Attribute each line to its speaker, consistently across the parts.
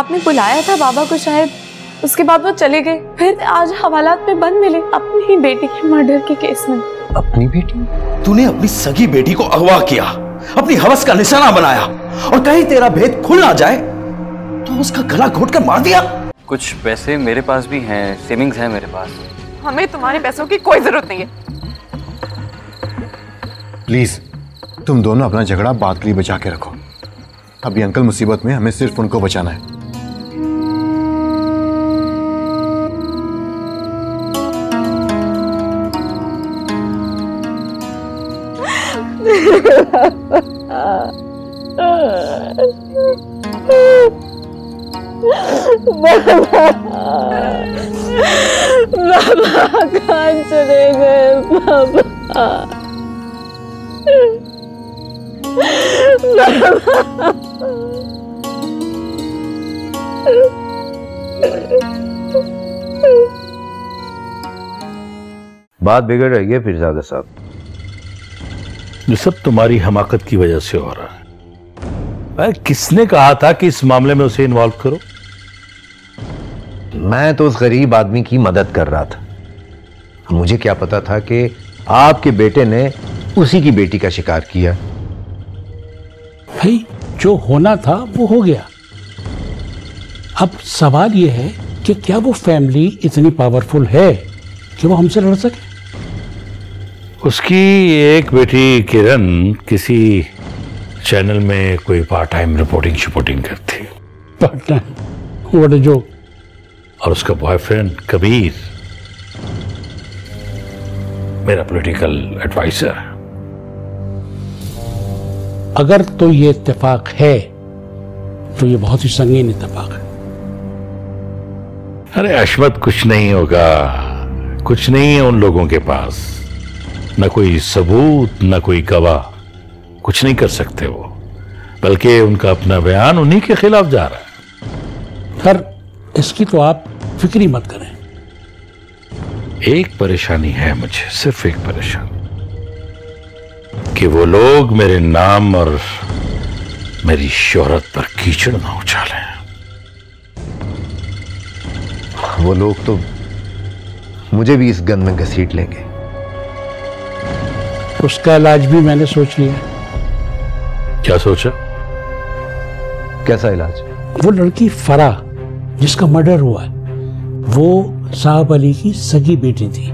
Speaker 1: आपने बुलाया था बाबा को शायद। उसके बाद वो चले गए। फिर आज हवालात में बंद मिले अपनी ही बेटी के मर्डर के केस में।
Speaker 2: अपनी बेटी?
Speaker 3: तूने अपनी सगी बेटी को अगवा किया अपनी हवस का निशाना बनाया और कहीं तेरा भेद खुल ना जाए तो उसका गला घोट कर मार दिया।
Speaker 4: कुछ पैसे मेरे पास भी हैं सेविंग्स हैं मेरे पास।
Speaker 1: हमें तुम्हारे पैसों की कोई ज़रूरत नहीं है।
Speaker 5: प्लीज़ तुम दोनों अपना झगड़ा बात के लिए बचा के रखो। अभी अंकल मुसीबत में हमें सिर्फ़ उनको बचाना है।
Speaker 1: बाबा चले गए
Speaker 2: बात बिगड़ रही है फिरजादा साहब
Speaker 6: ये सब तुम्हारी हमाकत की वजह से हो रहा है। अरे किसने कहा था कि इस मामले में उसे इन्वॉल्व करो?
Speaker 2: मैं तो उस गरीब आदमी की मदद कर रहा था। मुझे क्या पता था कि आपके बेटे ने उसी की बेटी का शिकार किया।
Speaker 7: भाई जो होना था वो हो गया। अब सवाल ये है कि क्या वो फैमिली इतनी पावरफुल है कि वो हमसे लड़ सके?
Speaker 6: उसकी एक बेटी किरण किसी चैनल में कोई पार्ट टाइम रिपोर्टिंग शिपोर्टिंग करती
Speaker 7: बट व्हाट जो
Speaker 6: और उसका बॉयफ्रेंड कबीर मेरा पॉलिटिकल एडवाइजर
Speaker 7: अगर तो ये इत्तेफाक है तो ये बहुत ही संगीन इत्तेफाक है।
Speaker 6: अरे अशमत कुछ नहीं होगा। कुछ नहीं है उन लोगों के पास। न कोई सबूत न कोई गवाह। कुछ नहीं कर सकते वो। बल्कि उनका अपना बयान उन्हीं के खिलाफ जा रहा है।
Speaker 7: पर इसकी तो आप फिक्री मत करें।
Speaker 6: एक परेशानी है मुझे सिर्फ़ एक परेशानी। कि वो लोग मेरे नाम और मेरी शोहरत पर कीचड़ ना उछालें।
Speaker 2: वो लोग तो मुझे भी इस गन में घसीट लेंगे।
Speaker 7: उसका इलाज भी मैंने सोच लिया।
Speaker 6: क्या सोचा?
Speaker 2: कैसा इलाज?
Speaker 7: वो लड़की फरा जिसका मर्डर हुआ वो साहब अली की सगी बेटी थी।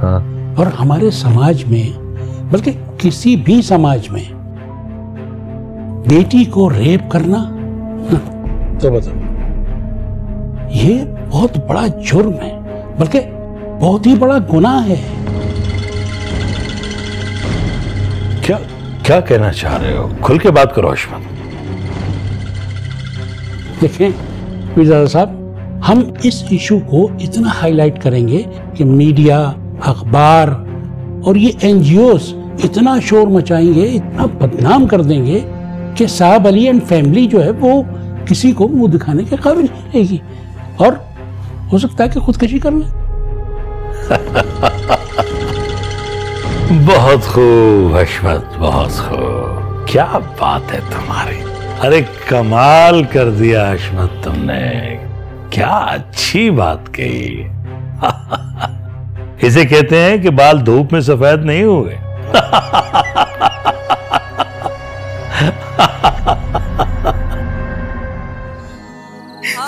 Speaker 2: हाँ।
Speaker 7: और हमारे समाज में बल्कि किसी भी समाज में बेटी को रेप करना हाँ, तो बताओ। ये बहुत बड़ा जुर्म है बल्कि बहुत ही बड़ा गुनाह है।
Speaker 6: क्या क्या कहना चाह रहे हो? खुल के बात करो अशमत
Speaker 7: देखें मिर्ज़ा साहब हम इस इशू को इतना हाईलाइट करेंगे कि मीडिया अखबार और ये एनजीओस इतना शोर मचाएँगे इतना बदनाम कर देंगे कि साहब अली एंड फैमिली जो है वो किसी को मुँह दिखाने के काबिल नहीं रहेगी। और हो सकता है कि खुदकशी कर ले।
Speaker 6: बहुत खूब हशमत बहुत खूब। क्या बात है तुम्हारी। अरे कमाल कर दिया हशमत तुमने। क्या अच्छी बात कही। इसे कहते हैं कि बाल धूप में सफ़ेद नहीं हुए।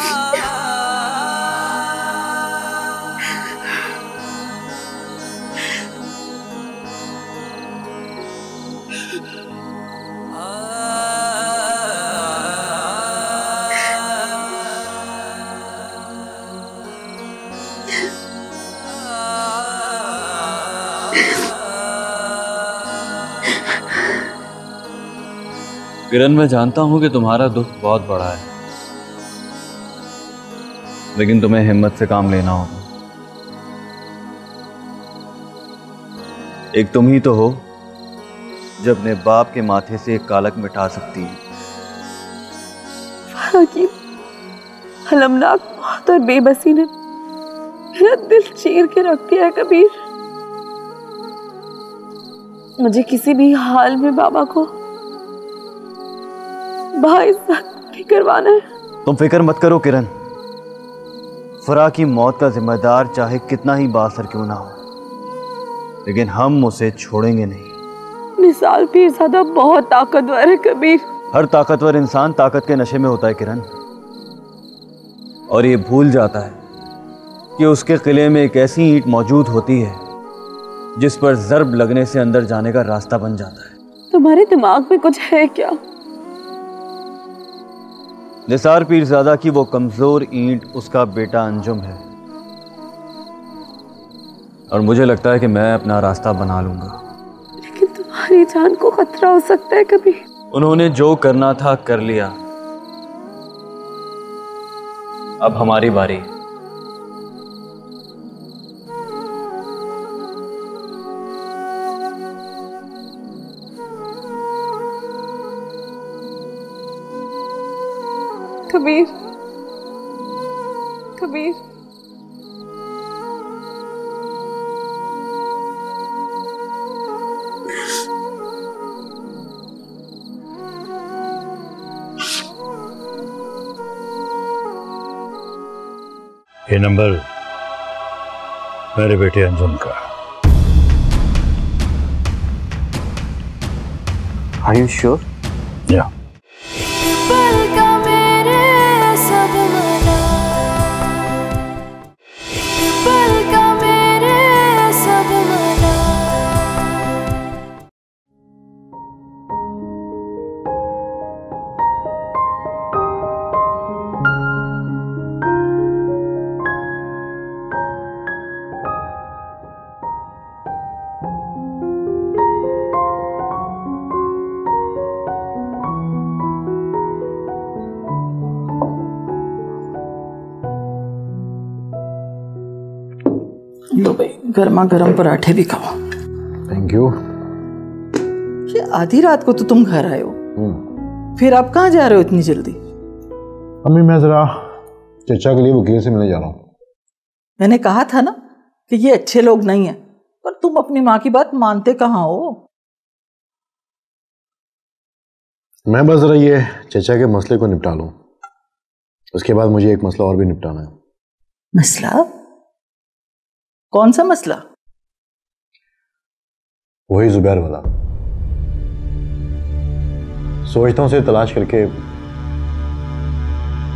Speaker 4: किरण, मैं जानता हूँ कि तुम्हारा दुख बहुत बड़ा है। लेकिन तुम्हें हिम्मत से काम लेना होगा। एक तुम ही तो हो, जो अपने बाप के माथे से एक कालक मिटा सकती है।
Speaker 1: की अलमनाक मौत और बेबसी ने मेरा दिल चीर के रख दिया है कबीर। मुझे किसी भी हाल में बाबा को बाइज्जत नहीं करवाना है।
Speaker 4: तुम फ़िक्र मत करो किरण। फरा की मौत का जिम्मेदार चाहे कितना ही बासर क्यों ना हो लेकिन हम उसे छोड़ेंगे नहीं।
Speaker 1: मिसाल भी ज़्यादा बहुत ताकतवर है कबीर।
Speaker 4: हर ताकतवर इंसान ताकत के नशे में होता है किरण। और ये भूल जाता है कि उसके किले में एक ऐसी ईंट मौजूद होती है जिस पर जर्ब लगने से अंदर जाने का रास्ता बन जाता है।
Speaker 1: तुम्हारे दिमाग में कुछ है क्या?
Speaker 4: निसार पीरजादा की वो कमज़ोर ईंट उसका बेटा अंजुम है। और मुझे लगता है कि मैं अपना रास्ता बना लूँगा।
Speaker 1: लेकिन तुम्हारी जान को खतरा हो सकता है कभी।
Speaker 4: उन्होंने जो करना था कर लिया। अब हमारी बारी।
Speaker 1: कबीर। कबीर।
Speaker 6: ये नंबर मेरे बेटे अंजुम का।
Speaker 4: आर यू श्योर
Speaker 8: गर्मा गर्म पराठे भी खाओ।
Speaker 5: थैंक यू
Speaker 8: कि आधी रात को तो तुम घर आए हो। फिर आप कहाँ जा रहे हो इतनी जल्दी?
Speaker 5: अम्मी मैं ज़रा चचा के लिए वकील से मिलने जा रहा हूँ।
Speaker 8: मैंने कहा था ना कि ये अच्छे लोग नहीं हैं पर तुम अपनी माँ की बात मानते कहाँ हो?
Speaker 5: मैं बस ज़रा ये चचा के मसले को निपटा लूँ। उसके बाद मुझे एक मसला और भी निपटाना है।
Speaker 8: मसला? कौन सा मसला?
Speaker 5: वही जुबैर वाला। सोचता हूँ उसे तलाश करके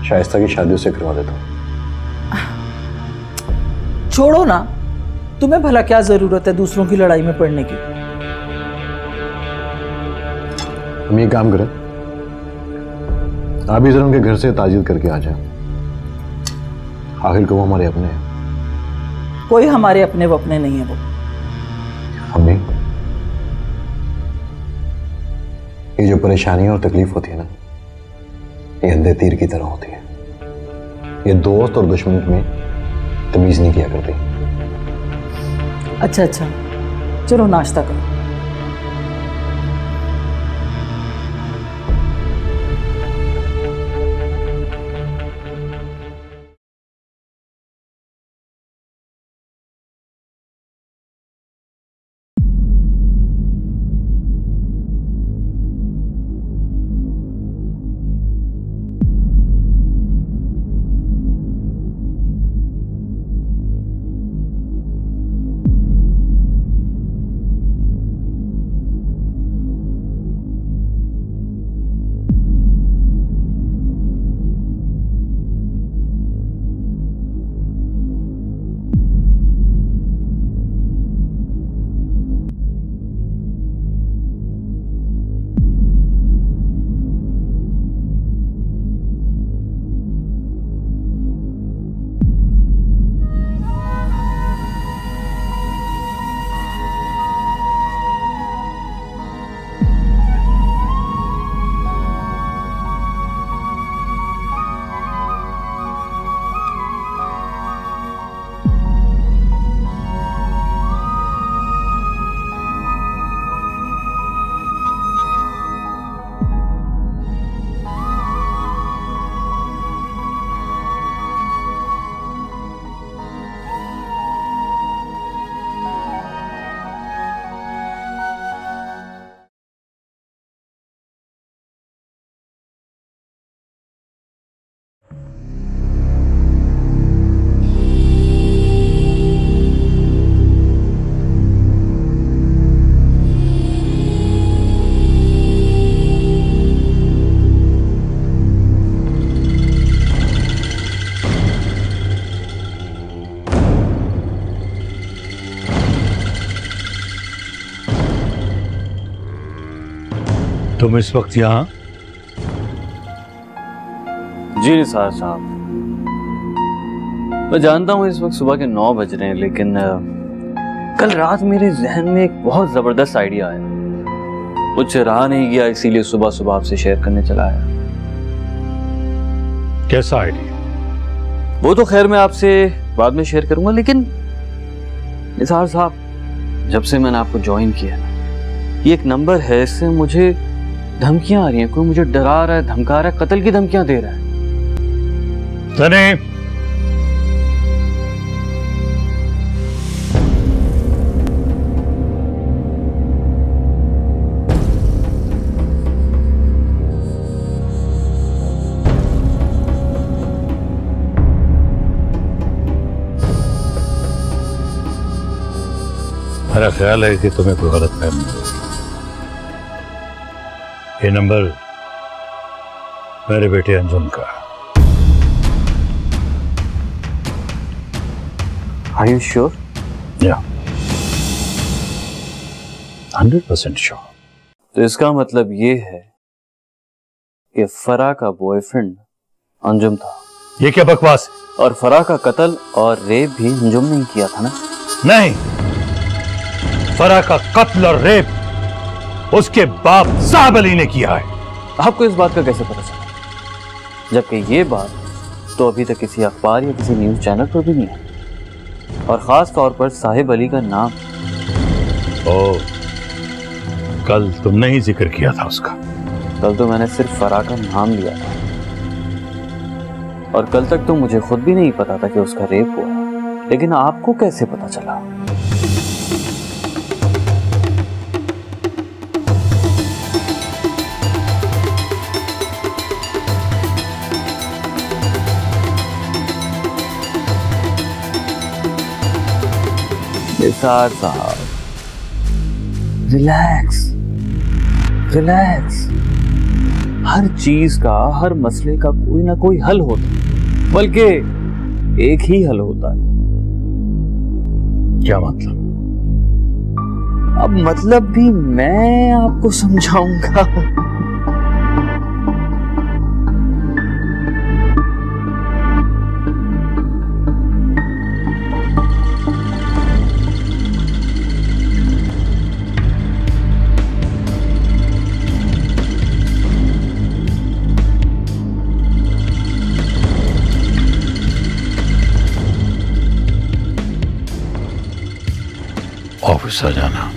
Speaker 5: शाइस्ता की शादी उसे करवा देता हूँ।
Speaker 8: छोड़ो ना। तुम्हें भला क्या ज़रूरत है दूसरों की लड़ाई में पड़ने की?
Speaker 5: हम ये काम करें। आप ही जरा उनके घर से ताजील करके आ जाए आखिर को वो हमारे अपने हैं?
Speaker 8: कोई हमारे अपने वपने नहीं है वो।
Speaker 5: हमें ये जो परेशानी और तकलीफ़ होती है ना ये अंधे तीर की तरह होती है। ये दोस्त और दुश्मन में तमीज नहीं किया करती।
Speaker 8: अच्छा अच्छा। चलो नाश्ता करो।
Speaker 6: तुम इस वक्त यहाँ।
Speaker 4: जी निसार साहब। मैं जानता हूँ इस वक्त सुबह के नौ बज रहे हैं लेकिन कल रात मेरे जहन में एक बहुत ज़बरदस्त आइडिया आया। मुझसे रहा नहीं गया इसीलिए सुबह सुबह आपसे शेयर करने चला आया।
Speaker 6: कैसा आइडिया?
Speaker 4: वो तो खैर मैं आपसे बाद में शेयर करूँगा लेकिन निसार साहब जब से मैंने आपको ज्वाइन किया ये एक नंबर है इससे मुझे धमकियाँ आ रही हैं। कोई मुझे डरा रहा है, धमका रहा है, कत्ल की धमकियाँ दे रहा है।
Speaker 6: तने मेरा ख्याल है कि तुम्हें कोई गलत फहमी होगी ये नंबर मेरे बेटे अंजुम का
Speaker 4: आर यू श्योर
Speaker 6: या हंड्रेड परसेंट श्योर
Speaker 4: तो इसका मतलब ये है कि फरा का बॉयफ्रेंड अंजुम था।
Speaker 6: ये क्या बकवास
Speaker 4: और फरा का कत्ल और रेप भी अंजुम ने किया था ना?
Speaker 6: नहीं। फरा का कत्ल और रेप उसके बाप साहब अली ने किया है।
Speaker 4: आपको इस बात का कैसे पता चला? जबकि ये बात तो अभी तक किसी अखबार या किसी न्यूज़ चैनल पर भी नहीं है और खास तौर पर साहिब अली का नाम।
Speaker 6: ओ कल तुमने ही ज़िक्र किया था उसका।
Speaker 4: कल तो मैंने सिर्फ़ फरा का नाम लिया था। और कल तक तो मुझे खुद भी नहीं पता था कि उसका रेप हुआ। लेकिन आपको कैसे पता चला? निसार साहब रिलैक्स रिलैक्स हर चीज़ का, हर मसले का कोई ना कोई हल होता है, बल्कि एक ही हल होता है।
Speaker 6: क्या मतलब?
Speaker 4: अब मतलब भी मैं आपको समझाऊँगा।
Speaker 6: आ जाना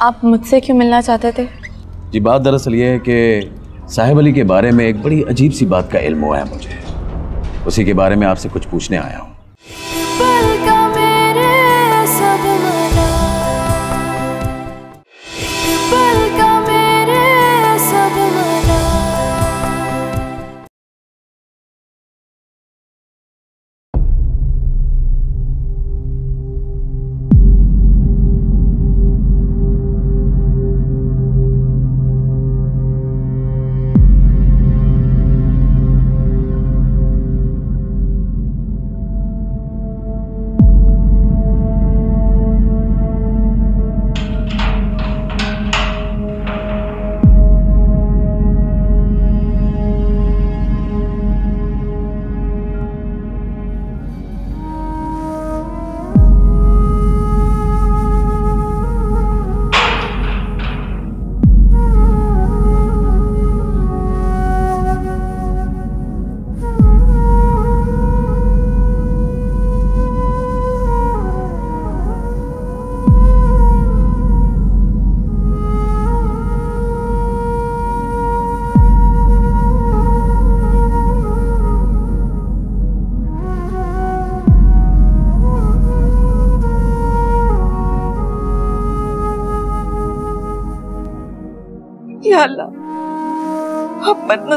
Speaker 1: आप मुझसे क्यों मिलना चाहते थे?
Speaker 3: जी बात दरअसल ये है कि साहिब अली के बारे में एक बड़ी अजीब सी बात का इल्म हुआ है मुझे। उसी के बारे में आपसे कुछ पूछने आया हूँ।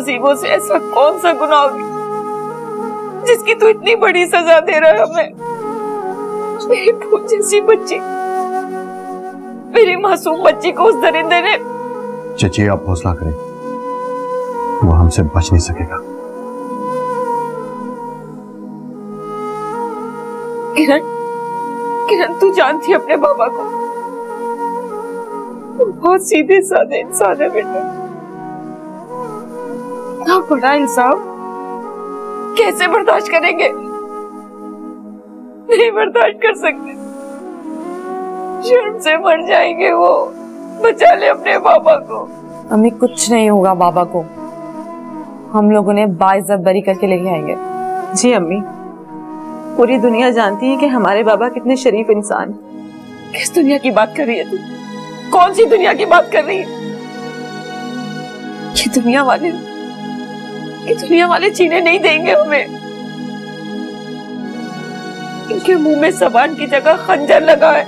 Speaker 1: नसीबों से ऐसा कौन सा गुनाह हो गया जिसकी तू इतनी बड़ी सजा दे रहा है हमें। मेरी जैसी बच्ची। मेरी मासूम बच्ची को उस दरिंदे ने
Speaker 5: चचिए आप हौसला करें। वो हमसे बच नहीं सकेगा।
Speaker 1: किरण किरण तू जानती है अपने बाबा को। बहुत सीधे साधे इंसान है बेटा इतना बड़ा इंसान कैसे बर्दाश्त करेंगे? नहीं बर्दाश्त कर सकते। शर्म से मर जाएँगे वो। बचा ले अपने बाबा को।
Speaker 9: अम्मी कुछ नहीं होगा बाबा को। हम लोगों ने बाइज्जत बरी करके लेके आएँगे।
Speaker 8: जी अम्मी। पूरी दुनिया जानती है कि हमारे बाबा कितने शरीफ इंसान हैं।
Speaker 1: किस दुनिया की बात कर रही है तू? कौन सी दुनिया की बात कर रही है? ये दुनिया वाले ये दुनिया वाले चीने नहीं देंगे हमें। इनके मुँह में जबान की जगह खंजर लगा है।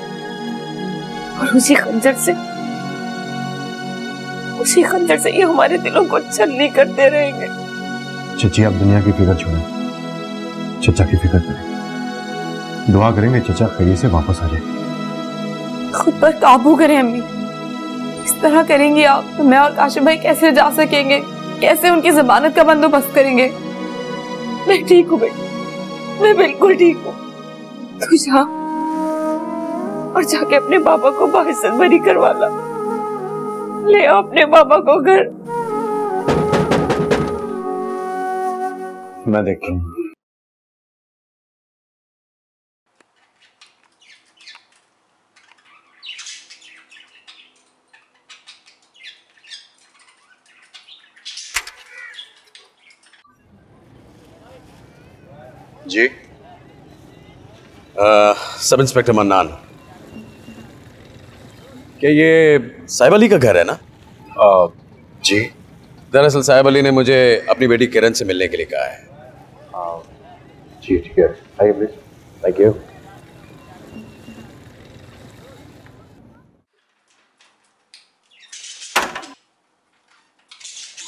Speaker 1: और उसी खंजर से उसी खंजर से ये हमारे दिलों को छलनी करते रहेंगे।
Speaker 5: चची आप दुनिया की फ़िक्र छोड़ें। चचा की फ़िक्र करें। दुआ करेंगे चचा खैरिय से वापस आ जाए।
Speaker 9: खुद पर काबू करें अम्मी। इस तरह करेंगी आप तो मैं और काशिम भाई कैसे जा सकेंगे? कैसे उनकी जमानत का बंदोबस्त करेंगे?
Speaker 1: मैं ठीक हूँ बेटी। मैं बिल्कुल ठीक हूँ। तू जा और जाके अपने बाबा को बाहिसत बरी करवा ला। ले आओ अपने बाबा को घर।
Speaker 5: मैं देखता हूँ
Speaker 3: जी सब इंस्पेक्टर मन्नान। क्या ये साहिब अली का घर है ना?
Speaker 5: आ, जी।
Speaker 3: दरअसल साहिब अली ने मुझे अपनी बेटी किरण से मिलने के लिए कहा है।
Speaker 5: आ, जी ठीक है। आइए थैंक यू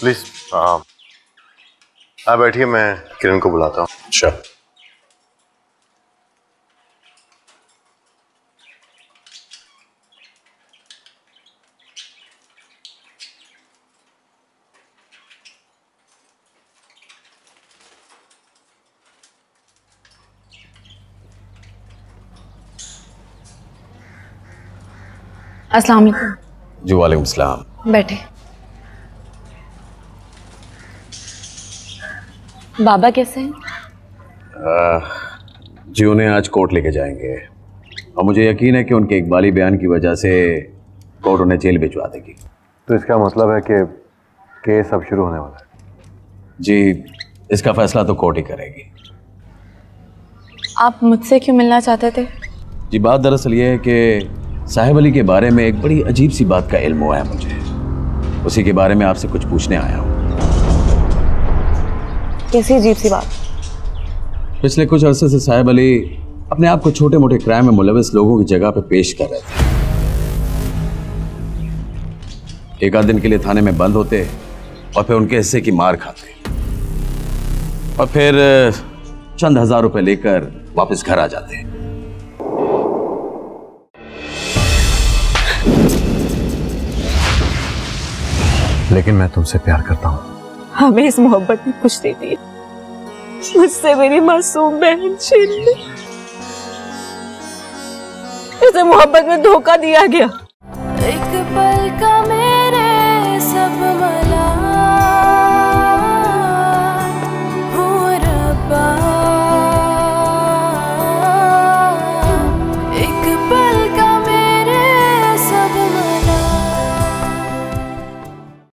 Speaker 5: प्लीज़ आप बैठिए मैं किरण को बुलाता हूँ।
Speaker 3: अच्छा
Speaker 9: अस्सलाम वालेकुम।
Speaker 3: जी वालेकुम सलाम।
Speaker 9: बैठे। बाबा कैसे हैं?
Speaker 3: जी उन्हें आज कोर्ट लेके जाएँगे। और मुझे यकीन है कि उनके इकबाली बयान की वजह से कोर्ट उन्हें जेल भिजवा देगी।
Speaker 5: तो इसका मतलब है कि केस अब शुरू होने वाला है।
Speaker 3: जी इसका फैसला तो कोर्ट ही करेगी।
Speaker 9: आप मुझसे क्यों मिलना चाहते थे?
Speaker 3: जी बात दरअसल ये है कि साहिब अली के बारे में एक बड़ी अजीब सी बात का इल्म हुआ है मुझे। उसी के बारे में आपसे कुछ पूछने आया हूँ।
Speaker 9: कैसी अजीब सी बात?
Speaker 3: पिछले कुछ अरसे से साहिब अली अपने आप को छोटे मोटे क्राइम में मुलविस लोगों की जगह पे पेश कर रहे थे। एक आध दिन के लिए थाने में बंद होते और फिर उनके हिस्से की मार खाते। और फिर चंद हज़ार रुपए लेकर वापस घर आ जाते।
Speaker 5: लेकिन मैं तुमसे प्यार करता हूँ।
Speaker 1: हमें इस मोहब्बत में कुछ दे दी मुझसे मेरी मासूम बहन छीन ली इसे मोहब्बत में धोखा दिया गया।